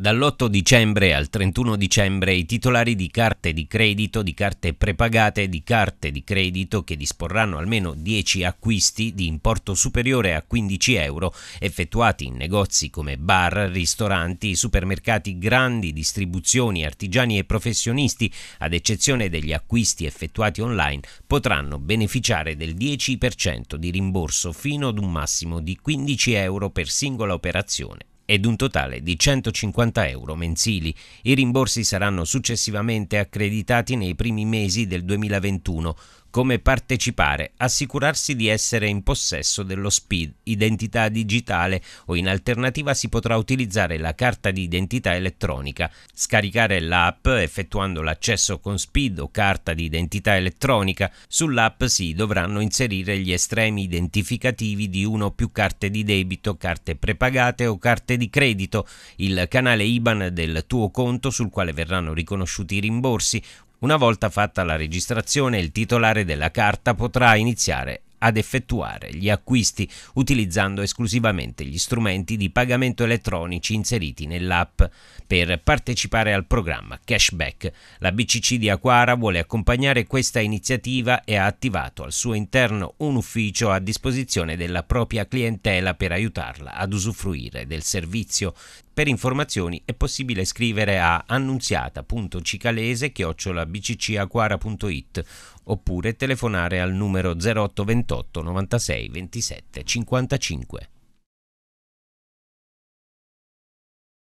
Dall'8 dicembre al 31 dicembre i titolari di carte di credito, di carte prepagate e di carte di credito che disporranno almeno 10 acquisti di importo superiore a 15 euro effettuati in negozi come bar, ristoranti, supermercati, grandi distribuzioni, artigiani e professionisti, ad eccezione degli acquisti effettuati online, potranno beneficiare del 10% di rimborso fino ad un massimo di 15 euro per singola operazione ed un totale di 150 euro mensili. I rimborsi saranno successivamente accreditati nei primi mesi del 2021 come partecipare, assicurarsi di essere in possesso dello SPID, identità digitale o in alternativa si potrà utilizzare la carta di identità elettronica, scaricare l'app effettuando l'accesso con SPID o carta di identità elettronica. Sull'app si dovranno inserire gli estremi identificativi di uno o più carte di debito, carte prepagate o carte di credito, il canale IBAN del tuo conto sul quale verranno riconosciuti i rimborsi, una volta fatta la registrazione, il titolare della carta potrà iniziare ad effettuare gli acquisti utilizzando esclusivamente gli strumenti di pagamento elettronici inseriti nell'app per partecipare al programma Cashback. La BCC di Aquara vuole accompagnare questa iniziativa e ha attivato al suo interno un ufficio a disposizione della propria clientela per aiutarla ad usufruire del servizio. Per informazioni è possibile scrivere a annunziata.cicalese-bccaquara.it oppure telefonare al numero 0828 96 27 55.